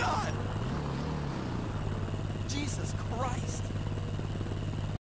God! Jesus Christ!